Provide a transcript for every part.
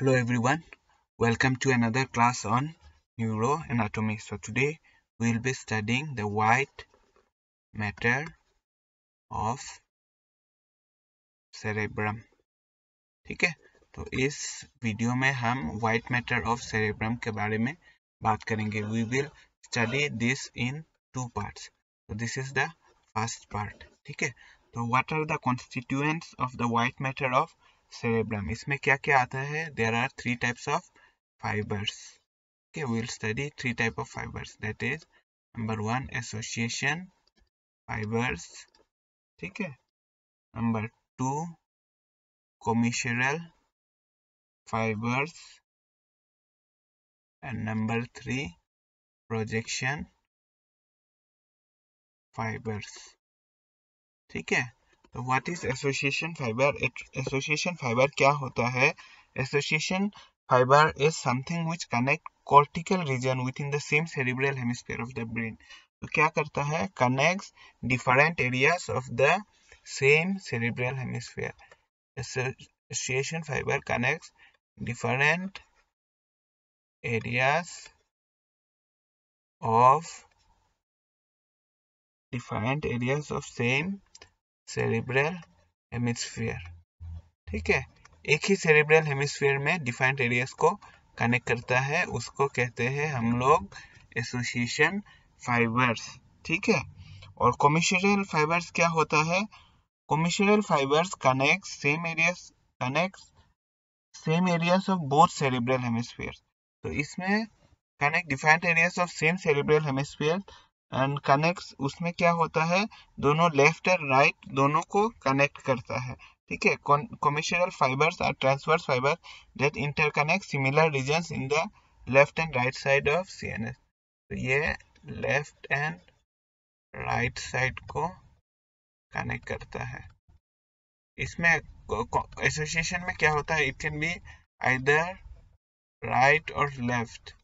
Hello everyone, welcome to another class on neuroanatomy. So today we will be studying the white matter of cerebrum. ठीक है तो इस video में हम white matter of cerebrum के बारे में बात करेंगे We will study this in two parts. So this is the first part. ठीक है तो what are the constituents of the white matter of cerebrum इसमें क्या क्या आता है? There are three types of fibres okay we will study three type of fibres that is number one association fibres ठीक है? Number two commissural fibres and number three projection fibres ठीक है? तो what is association fibre association fibre क्या होता है? Association fibre is something which connect cortical region within the same cerebral hemisphere of the brain तो क्या करता है? Connects different areas of the same cerebral hemisphere association fibre connects different areas of different areas of same cerebral hemisphere ठीक है? एक ही cerebral hemisphere में defined areas को कनेक्ट करता है, उसको कहते हैं हम लोग एसोसिएशन फाइबर्स ठीक है? और कॉमिशरल फाइबर्स क्या होता है? Commissural fibres connect same areas connect same areas of both cerebral hemisphere तो इसमें connect defined areas of same cerebral hemisphere and connect उसमें क्या होता है? दोनों लेफ़्ट एंड राइट दोनों को कनेक्ट करता है। ठीक है? Commissural fibres are transverse fibre that interconnect similar region in the left and right side of CNS तो ये लेफ़्ट एंड राइट साइड को कनेक्ट करता है। इसमें एसोसिएशन में क्या होता है? It can be either right और left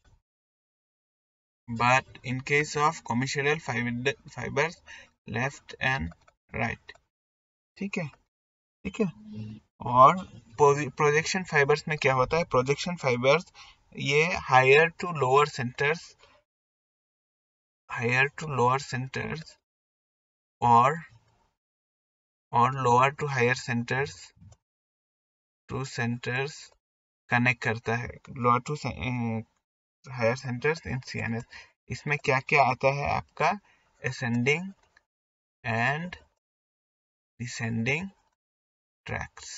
but in case of commissural fibers, left and right. ठीक है? ठीक है? और प्रोजेक्शन फाइबर्स में क्या होता है? प्रोजेक्शन फाइबर्स ये higher to lower centres higher to lower centres और और lower to higher centres to centres connect करता है। Lower to higher centres in CNS इसमें क्या क्या आता है आपका? असेंडिंग एंड डिसेंडिंग ट्रैक्स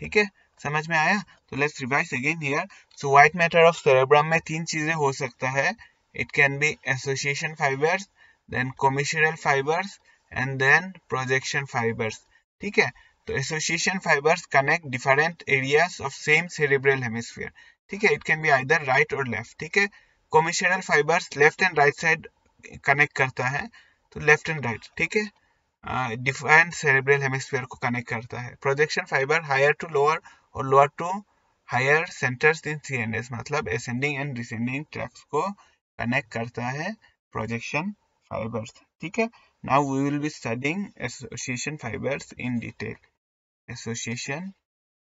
ठीक है? समझ में आया? तो let's revise again here so white matter of cerebrum में तीन चीज़ें हो सकता है. It can be association fibres then commissural fibres and then projection fibres ठीक है? तो association fibres connect different areas of same cerebral hemisphere ठीक है it can be either right और लेफ़्ट ठीक है? Commissural fibres left and right side connect करता है तो लेफ़्ट एंड राइट ठीक है? डिफरेंट सेरेब्रल हेमिस्फीयर को कनेक्ट करता है। Projection fibre higher to lower और lower to higher centres in CNS मतलब असेंडिंग एंड डिसेंडिंग ट्रैक्स को कनेक्ट करता है प्रोजेक्शन फाइबर्स ठीक है? Now we will be studying association fibres in detail association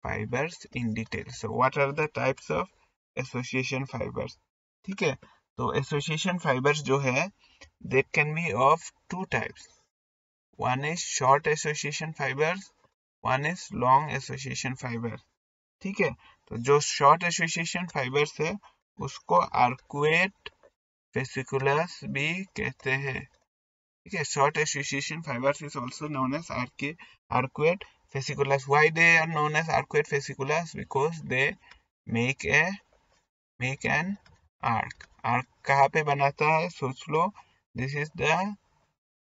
fibres in detail so what are the types of association fibres ठीक है? तो association fibres जो है they can be of two types one is short association fibres one is long association fibre ठीक है? तो जो short association fibres है, उसको आर्कुएट फेसिकुलस भी कहते हैं। ठीक है? Short association fibres is also known as arc arcuate fasciculus why they are known as arcuate fasciculus because they make a, make an arc. Arc कहाँ पे बनाता है सोच लो दिस इज़ द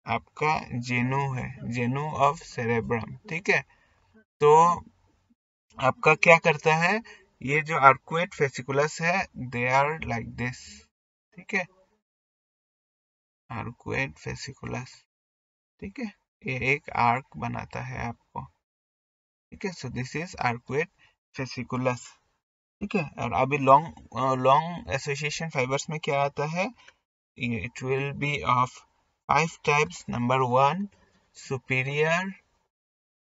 आपका जेनु है जेनु ऑफ़ सेरेब्रम ठीक है? तो आपका क्या करता है? ये जो आर्कुएट फेसिकुलस है दे आर लाइक दिस ठीक है? आर्कुएट फेसिकुलस ठीक है? ये एक आर्क बनाता है आपको. ठीक है so this is arcuate fasciculus ठीक है और अभी लॉन्ग लॉन्ग एसोसिएशन फाइबर्स में क्या आता है? It will be of five types number one superior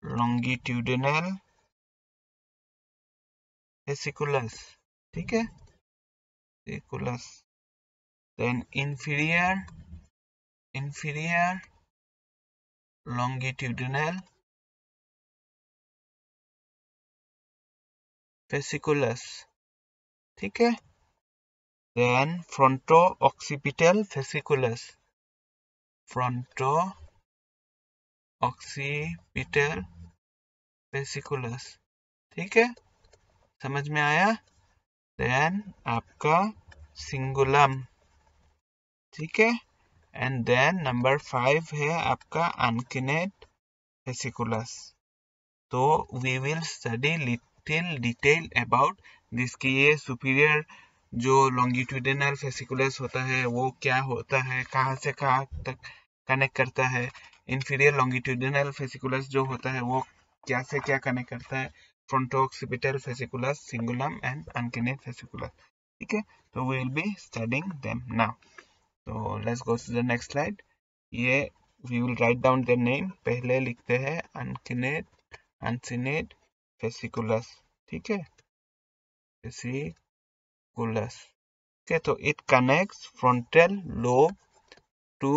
longitudinal fasciculus ठीक है? Fasciculus then inferior inferior longitudinal fasciculus ठीक है? Then fronto occipital fasciculus fronto occipital fasciculus ठीक है? समझ में आया? देन आपका सिंगुलम ठीक है? एंड देन नंबर फाइव है आपका अनकिनेट फेसिकुलस तो we will study lit little detail about जिसकी ये सुपीरियर जो लॉन्गिट्यूडिनल फेसिकुलस होता है, वो क्या होता है, कहाँ से कहाँ तक कनेक्ट करता है इन्फीरियर लॉन्गिट्यूडिनल फेसिकुलस जो होता है, वो क्या से क्या कनेक्ट करता है fronto occipital fasciculus cingulum and uncinate fasciculus ठीक है? तो we will be studying them now तो let's go to the next slide ये we will write down the name पहले लिखते हैं अनकिनेट अनसिनेट फेसिकुलस ठीक है फेसिकुलस okay तो it connects frontal lobe to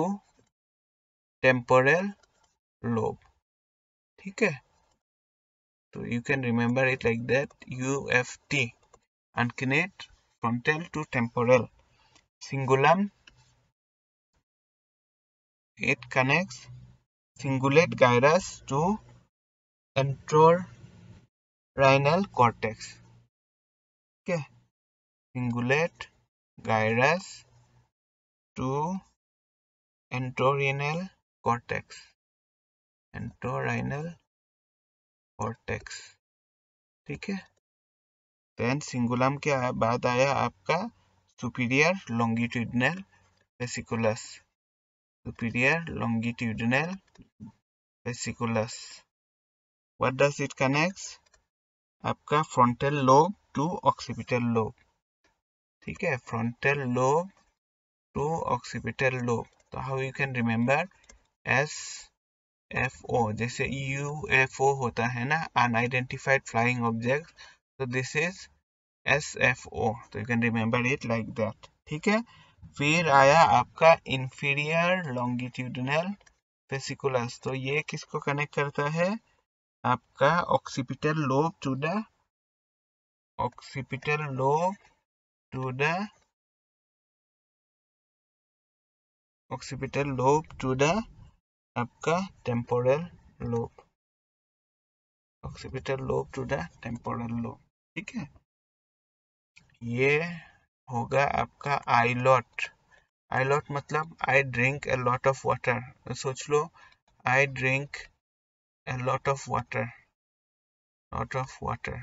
temporal lobe ठीक है तो you can remember it like that you F T uncinate frontal to temporal cingulum It connects cingulate gyrus to entorhinal cortex. Okay, cingulate gyrus to entorhinal cortex. Entorhinal cortex. ठीक है then सिंगुलम के बाद आया आपका superior longitudinal fasciculus superior longitudinal fasciculus. What does it connects? आपका frontal lobe to occipital lobe ठीक है frontal lobe to occipital lobe तो how you can remember S F O जैसे यू एफ़ ओ होता है ना अनआइडेंटिफाइड फ्लाइंग ऑब्जेक्ट तो this is S F O तो you can remember it like that ठीक है? फिर आया आपका इंफीरियर लॉन्गिट्यूडनल फेसिकुलस तो ये किसको कनेक्ट करता है? आपका occipital lobe to the occipital lobe to the occipital lobe to the आपका temporal lobe occipital lobe to the temporal lobe ठीक है? ये होगा आपका आई लॉट आई लॉट मतलब I drink a lot of water सोच लो I drink a lot of water lot of water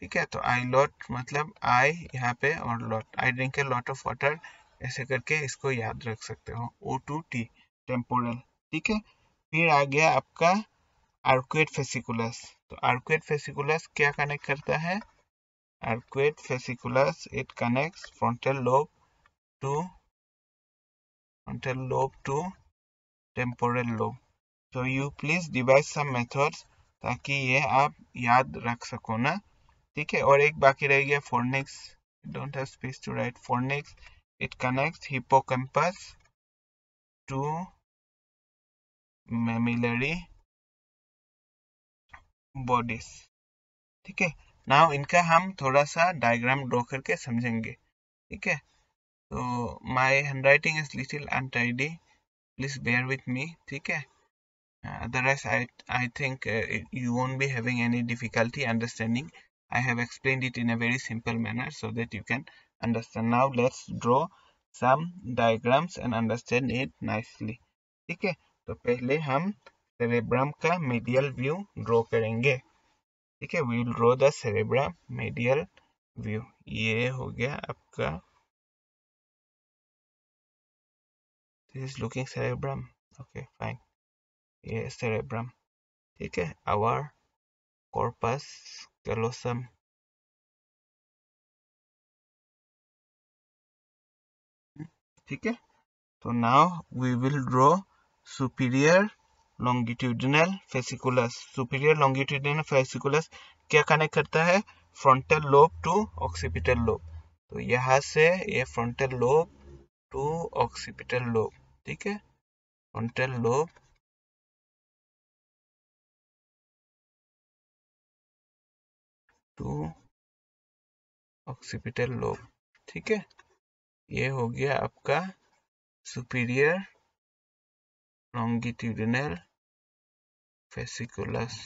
ठीक है तो आई लॉट मतलब आई यहाँ पे और lot I drink a lot of water ऐसे करके इसको याद रख सकते हो. ओ टू टी टेम्पोरल ठीक है? फिर आ गया आपका आर्कुएट फेसिकुलस तो आर्कुएट फेसिकुलस क्या कनेक्ट करता है? arcuate fasciculus, it connects frontal lobe to, frontal lobe to temporal lobe. तो you please devise some methods ताकि ये आप याद रख सको ना। ठीक है? और एक बाकी रह गया fornix don't have space to write fornix it connects hippocampus to mammillary bodies ठीक है? नाउ इनका हम थोड़ा सा डायग्राम ड्रॉ करके समझेंगे। ठीक है? तो my handwriting is little untidy please bear with me ठीक है? otherwise I, I think uh, you won't be having any difficulty understanding I have explained it in a very simple manner so that you can understand now let's draw some diagrams and understand it nicely ठीक है तो पहले हम cerebrum का medial view draw करेंगे ठीक है we will draw the cerebrum medial view ये हो गया आपका this is looking cerebrum okay fine ये सेरेब्रम ठीक है आवर कॉर्पस कैलोसम ठीक है तो now we will draw superior longitudinal fasciculus superior longitudinal fasciculus क्या कनेक्ट करता है? Frontal lobe to occipital lobe तो यहाँ से ये frontal lobe to occipital lobe ठीक है? Frontal lobe to occipital lobe ठीक है? ये हो गया आपका सुपीरियर लॉन्गिट्यूडिनल फेसिकुलस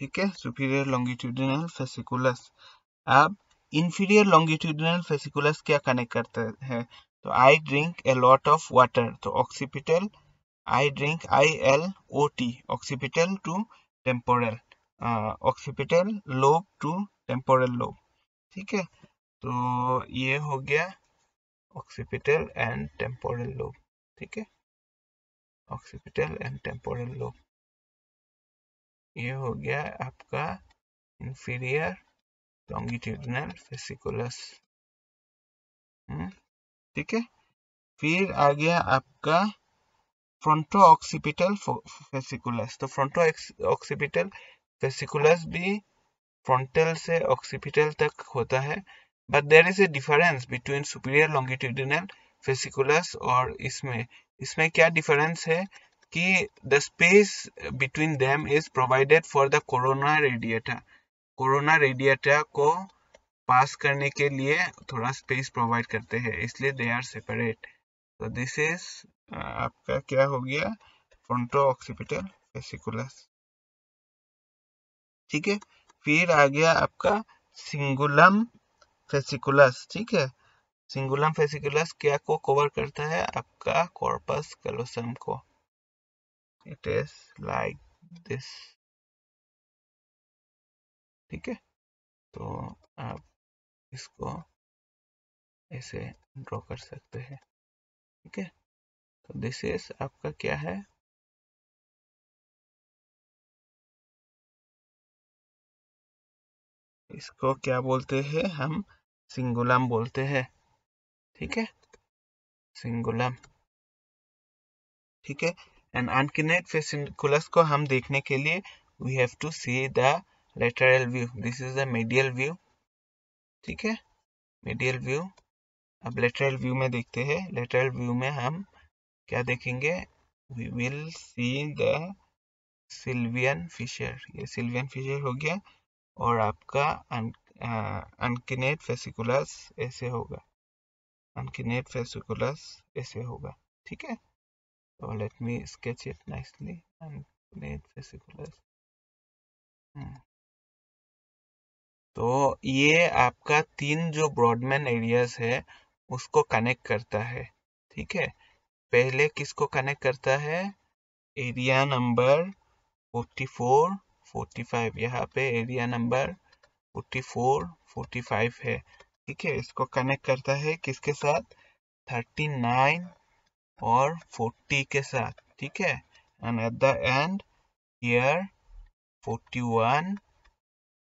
ठीक है? सुपीरियर लॉन्गिट्यूडिनल फेसिकुलस अब इंफीरियर लॉन्गिट्यूडिनल फेसिकुलस क्या कनेक्ट करता है? तो I drink a lot of water तो occipital I drink I L O T occipital to temporal occipital lobe to temporal lobe ठीक है? तो ये हो गया ऑक्सीपिटल एंड टेम्पोरल लोब ठीक है? ऑक्सीपिटल एंड टेम्पोरल लोब ये हो गया आपका इंफीरियर लॉन्गिट्यूडिनल फेसिकुलस ठीक है? फिर आ गया आपका फ्रंटो ऑक्सीपिटल फेसिकुलस तो फ्रंटो ऑक्सीपिटल फेसिकुलस भी फ्रंटल से ऑक्सीपिटल तक होता है but there is a difference between superior longitudinal fasciculus और इसमें। इसमें क्या डिफरेंस है कि the space between them is provided for the corona radiata corona radiata को पास करने के लिए थोड़ा स्पेस प्रोवाइड करते हैं, इसलिए दे आर सेपरेट तो दिस इज़ आपका क्या हो गया? फ्रंटो ऑक्सीपिटल फेसिकुलस ठीक है? फिर आ गया आपका सिंगुलम फेसिकुलस ठीक है? सिंगुलम फेसिकुलस क्या को कवर करता है? आपका कॉर्पस कैलोसम को। इट इज़ लाइक दिस ठीक है? तो आप इसको ऐसे ड्रॉ कर सकते हैं। ठीक है? तो दिस इज़ आपका क्या है? इसको क्या बोलते हैं? हम सिंगुलम बोलते हैं। ठीक है? सिंगुलम। ठीक है? एंड अनकिनेट फेसिकुलस को हम देखने के लिए we have to see the lateral view this is the medial view ठीक है? मीडियल व्यू अब लेटरल व्यू में देखते हैं। लेटरल व्यू में हम क्या देखेंगे? We will see the Sylvian fissure ये सिल्वियन फिशर हो गया। और आपका अनकिनेट फेसिकुलस ऐसे होगा। अनकिनेट फेसिकुलस ऐसे होगा। ठीक है? तो let me sketch it nicely uncinate fasciculus. तो ये आपका तीन जो ब्रॉडमैन एरियाज़ है, उसको कनेक्ट करता है। ठीक है? पहले किसको कनेक्ट करता है? एरिया नंबर 44 45 यहाँ पे एरिया नंबर 44 45 है। ठीक है, इसको कनेक्ट करता है किसके साथ? 39 और 40 के साथ। ठीक है and at the end here 41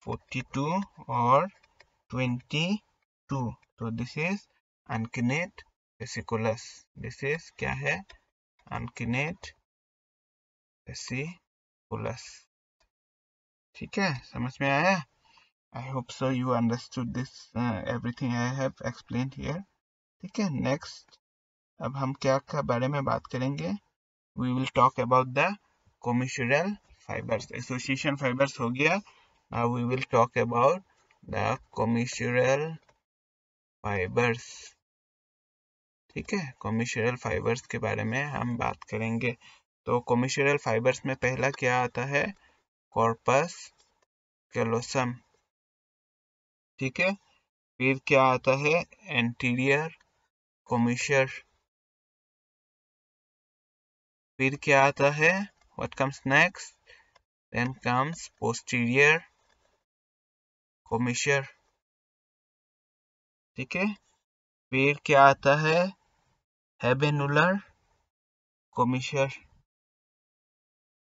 42 और 22 तो this is uncinate fasciculus this is क्या है? अनकिनेट वेसिकुलस ठीक है, समझ में आया? I hope so you understood this everything I have explain here ठीक है नेक्स्ट अब हम क्या का बारे में बात करेंगे? We will talk about the commissural fibres association fibres हो गया। Now we will talk about the commissural fibres ठीक है कॉमिशरल फाइबर्स के बारे में हम बात करेंगे। तो कॉमिशरल फाइबर्स में पहला क्या आता है? कॉर्पस कैलोसम ठीक है? फिर क्या आता है? एंटीरियर कोमिशर फिर क्या आता है? What comes next then comes posterior commissure ठीक है? फिर क्या आता है? हेबेनुलर कोमिशर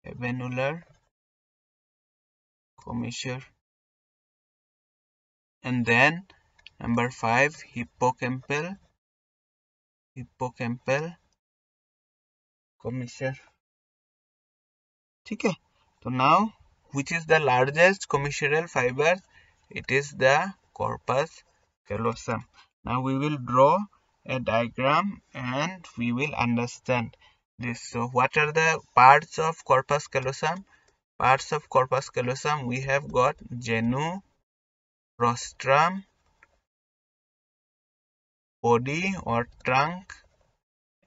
हेबेनुलर commissure and then number five hippocampal hippocampal commissure okay so now which is the largest commissural fiber? It is the corpus callosum. Now we will draw a diagram and we will understand this. So what are the parts of corpus callosum? Parts of corpus callosum, we have got genu, rostrum, body or trunk,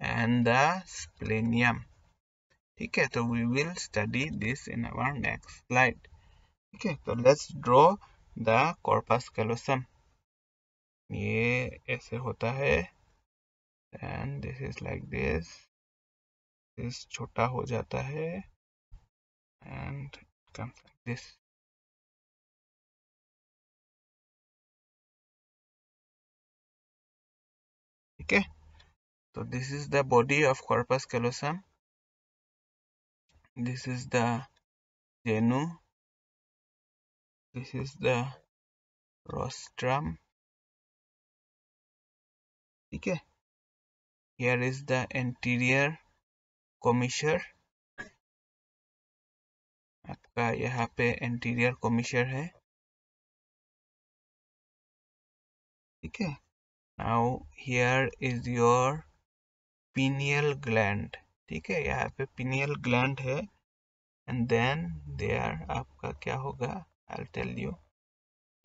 and the splenium. ठीक है तो we will study this in our next slide ठीक है तो let's draw the corpus callosum ये ऐसे होता है and this is like this this छोटा हो जाता है. and it comes like this. Okay. So this is the body of corpus callosum. This is the genu. This is the rostrum. Okay. Here is the anterior commissure. आपका यहाँ पे anterior commissure है। ठीक है? Now here is your pineal gland ठीक है? यहाँ पे पिनियल ग्लैंड है। एंड देन देयर आपका क्या होगा? आई टेल यू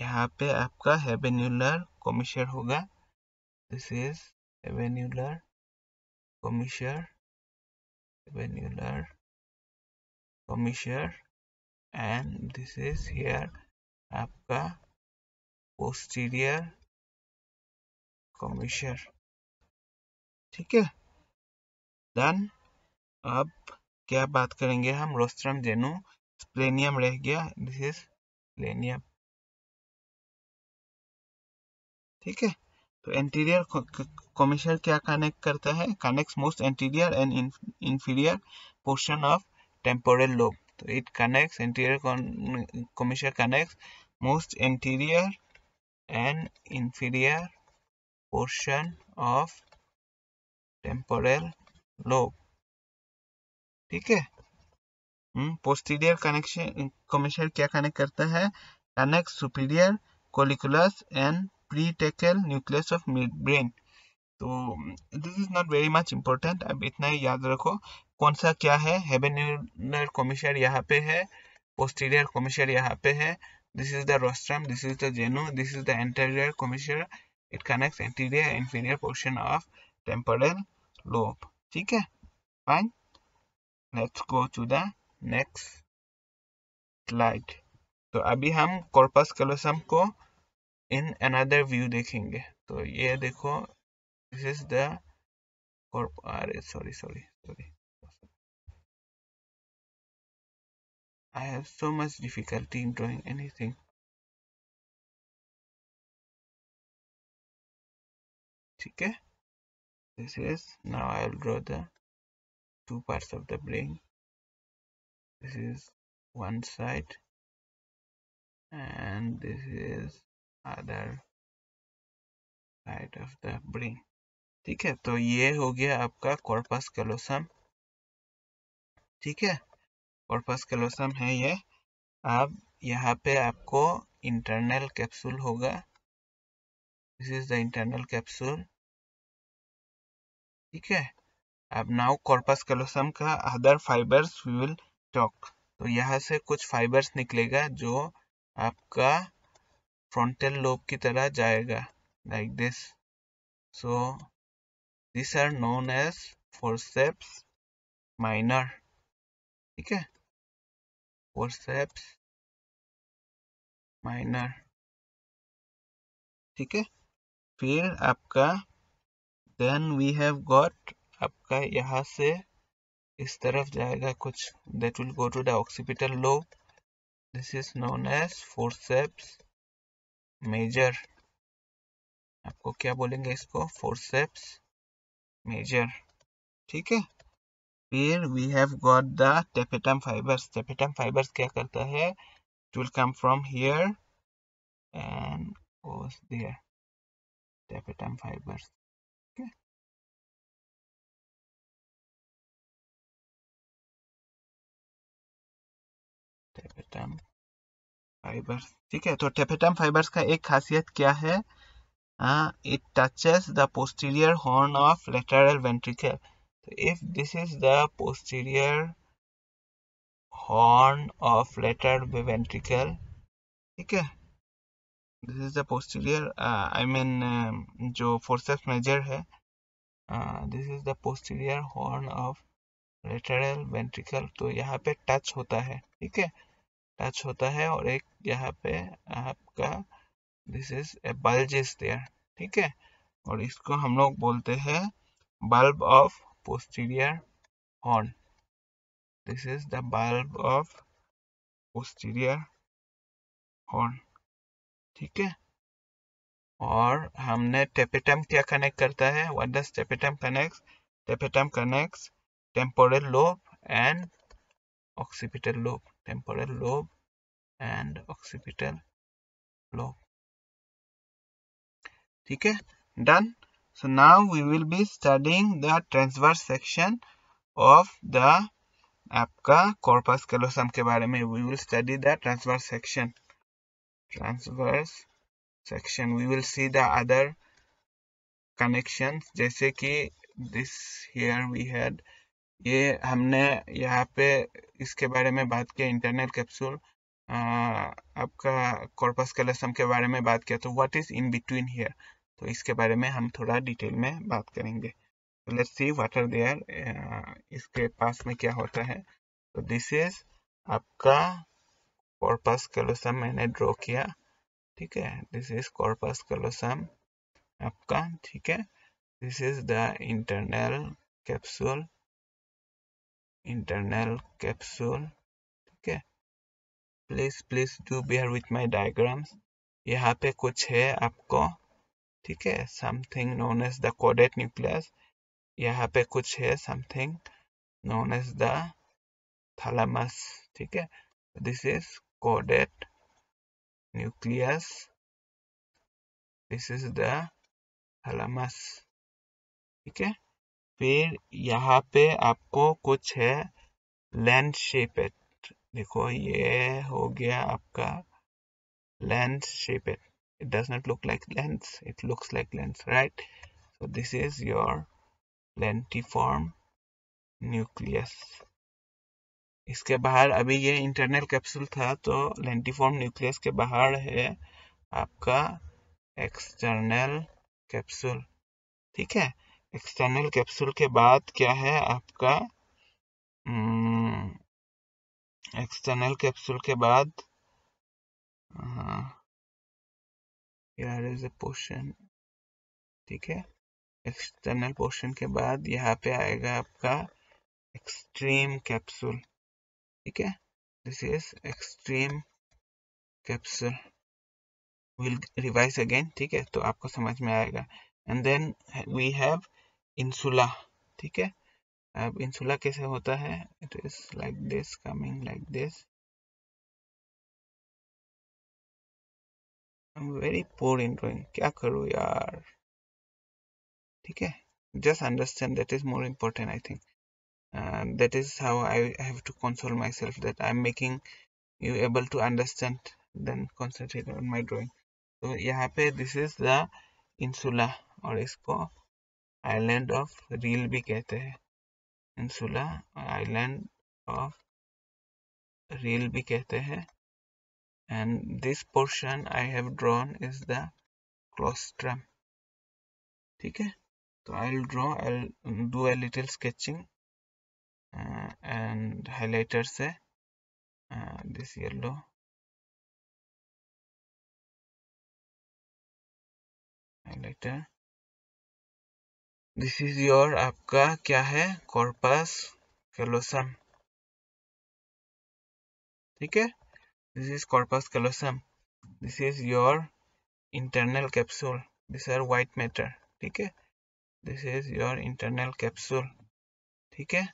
यहाँ पे आपका हेवेन्यूलर कॉमिशर होगा। This is habenular commissure habenular commissure and this is here आपका पोस्टीरियर कॉमिशर ठीक है? डन अब क्या बात करेंगे हम? रोस्ट्रम जेनु स्प्लेनियम रह गया। दिस इज़ स्प्लेनियम ठीक है? तो एंटीरियर कॉमिशर क्या कनेक्ट करता है? Connect most anterior and inferior portion of temporal lobe तो it connects anterior commissure connects most anterior and inferior portion of temporal lobe ठीक है? पोस्टीरियर कनेक्शन कमिशर क्या कनेक्ट करता है? Connect superior colliculus and pretectal nucleus of midbrain तो this is not very much important अब इतना ही याद रखो। कौन सा क्या है? हेबेन्यूलर कमिशर यहाँ पे है पोस्टीरियर कमिशर यहाँ पे है। This is the rostrum this is the genu this is the anterior commissure it connects anterior inferior portion of temporal lobe ठीक है? Fine. Let's go to the next slide. तो अभी हम कॉर्पस कैलोसम को in another view देखेंगे। तो ये देखो this is the sorry sorry sorry I have so much difficulty in drawing anything. ठीक है this is now I'll draw the two parts of the brain this is one side and this is other side of the brain ठीक है तो ये हो गया आपका corpus callosum ठीक है कॉर्पस कैलोसम है ये। अब यहाँ पे आपको इंटरनल कैप्सूल होगा। This is the internal capsule ठीक है? अब नाउ कॉर्पस कैलोसम का other fibres we will talk तो यहाँ से कुछ फाइबर्स निकलेगा जो आपका फ्रंटल लोब की तरह जाएगा like this so this are known as forceps minor ठीक है? फोरसेप्स माइनर ठीक है? फिर आपका देन वी हैव गॉट आपका यहाँ से इस तरफ़ जाएगा कुछ। That will go to the occipital lobe this is known as forceps major आपको क्या बोलेंगे इसको? फोरसेप्स मेजर ठीक है? फिर we have got the tapetum fibres tapetum fibres क्या करता है? It will come from here and tapetum fibers. Tapetum fibres ठीक है तो टेपेटम फाइबर्स का एक खासियत क्या है? It touches the posterior horn of lateral ventricle. तो if this is the posterior horn of later ठीक है this is the posterior I mean जो फोर्सेस मेजर है this is the posterior horn of lateral ventricle तो यहाँ पे touch होता है, ठीक है टच होता है और एक यहाँ पे आपका this is a bulge is there ठीक है, और इसको हम लोग बोलते हैं bulb of posterior horn this is the bulb of posterior horn ठीक है? और हमने टेपेटम क्या कनेक्ट करता है? What does tapetum connect tapetum connects temporal lobe and occipital lobe. Temporal lobe and occipital lobe. ठीक है? Done so now we will be studying the transverse section of the आपका corpus callosum के बारे में we will study the transverse section transverse section we will see the other connections जैसे कि this here we had ये हमने यहाँ पे इसके बारे में बात किया इंटरनल कैप्सूल आपका कॉर्पस कैलोसम के बारे में बात किया तो what is in between here तो इसके बारे में हम थोड़ा डिटेल में बात करेंगे। तो let's see what are there इसके पास में क्या होता है। तो दिस इज़ आपका कॉर्पस कैलोसम मैंने ड्रॉ किया, ठीक है? दिस इज़ कॉर्पस कैलोसम आपका, ठीक है? This is the internal capsule internal capsule ठीक है? Please please do bear with my diagrams यहाँ पे कुछ है आपको ठीक है something known as the caudate nucleus यहाँ पे कुछ है something known as the thalamus ठीक है? This is caudate nucleus this is the thalamus ठीक है? फिर यहाँ पे आपको कुछ है लेंथ शेपेड देखो ये हो गया आपका length shaped it does not look like lens. It looks like lens, right? So this is your lentiform nucleus. इसके बाहर, अभी ये इंटरनल कैप्सूल था तो लेंटिफॉर्म न्यूक्लियस के बाहर है आपका एक्सटर्नल कैप्सूल ठीक है? एक्सटर्नल कैप्सूल के बाद क्या है आपका? एक्सटर्नल कैप्सूल के बाद here is a पोर्शन ठीक है? एक्सटर्नल पोर्शन के बाद यहाँ पे आएगा आपका एक्सट्रीम कैप्सूल ठीक है? This is extreme capsule will revise again ठीक है? तो आपको समझ में आएगा। And then we have insula ठीक है? अब इंसुला कैसे होता है? It is like this coming like this very poor in drawing क्या करूँ यार ठीक है just understand that is more important i think uh, that is how i have to console myself that i'm making you able to understand then concentrate on my drawing तो यहाँ पे this is the insula और इसको island of reel भी कहते हैं insula island of reel भी कहते हैं and this portion I have drawn is the claustrum ठीक है तो I'll draw I'll do a little sketching uh, and highlighter से uh, this yellow highlighter this is your आपका क्या है corpus callosum ठीक है This is corpus callosum this is your internal capsule these are white matter ठीक है this is your internal capsule ठीक है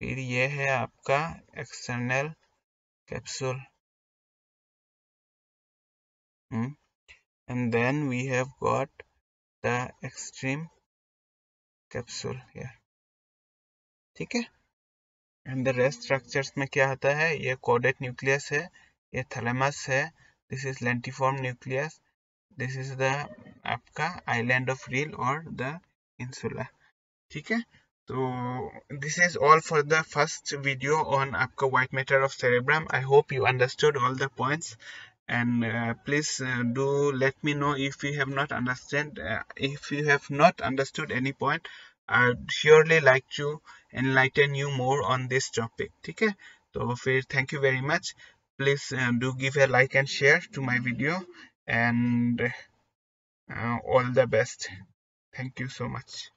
फिर ये है आपका capsule hmm? and then we have got the extreme capsule here ठीक है एंड द रेस्ट स्ट्रक्चर्स में क्या होता है ये कोडेट न्यूक्लियस है ये थैलेमस है this is lentiform nucleus this is the आपका आइलैंड ऑफ रील और द इंसुला ठीक है तो this is all for the first video on आपका white matter of cerebrum I hope you understood all the points and uh, please uh, do let me know if you have not understand uh, if you have not understood any point i'd surely like to enlighten you more on this topic ठीक है तो फिर thank you very much please uh, do give a like and share to my video and uh, all the best. Thank you so much